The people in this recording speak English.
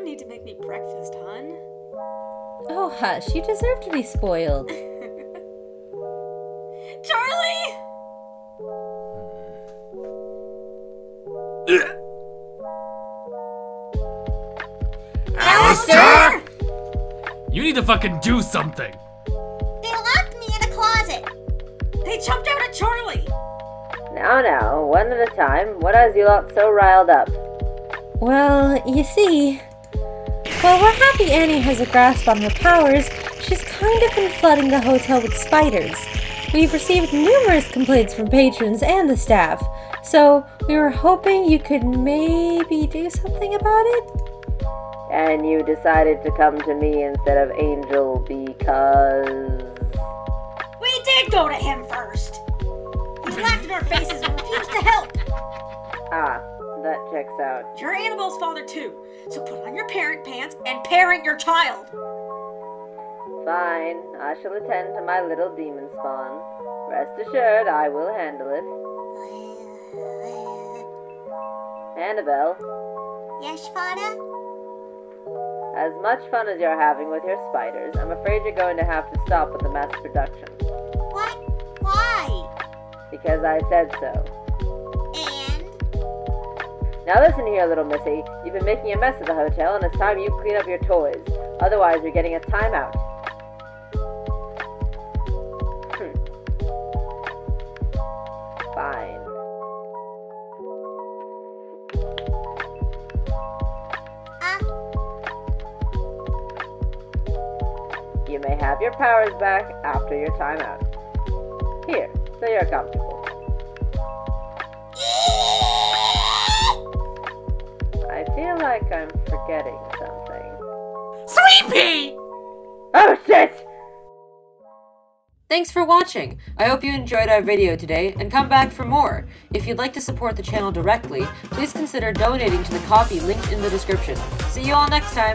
don't need to make me breakfast, hon. Oh, hush. You deserve to be spoiled. Charlie! Alastor! You need to fucking do something. They locked me in a closet. They jumped out at Charlie! Now, now, one at a time. What has you lot so riled up? Well, you see, while we're happy Annie has a grasp on her powers, she's kind of been flooding the hotel with spiders. We've received numerous complaints from patrons and the staff, so we were hoping you could maybe do something about it? And you decided to come to me instead of Angel because. We did go to him first! He laughed in our faces and refused to help! Ah, that checks out. You're Annabelle's father too, so put on your parent pants and parent your child! Fine, I shall attend to my little demon spawn. Rest assured, I will handle it. Annabelle, Yes, Father? as much fun as you're having with your spiders, I'm afraid you're going to have to stop with the mass production. What? Why? Because I said so. Now listen here, little missy. You've been making a mess of the hotel, and it's time you clean up your toys. Otherwise, you're getting a timeout. Hmm. Fine. You may have your powers back after your timeout. Here, so you're comfortable. Like I'm forgetting something. Sweet Oh shit! Thanks for watching! I hope you enjoyed our video today, and come back for more! If you'd like to support the channel directly, please consider donating to the Ko-fi linked in the description. See you all next time!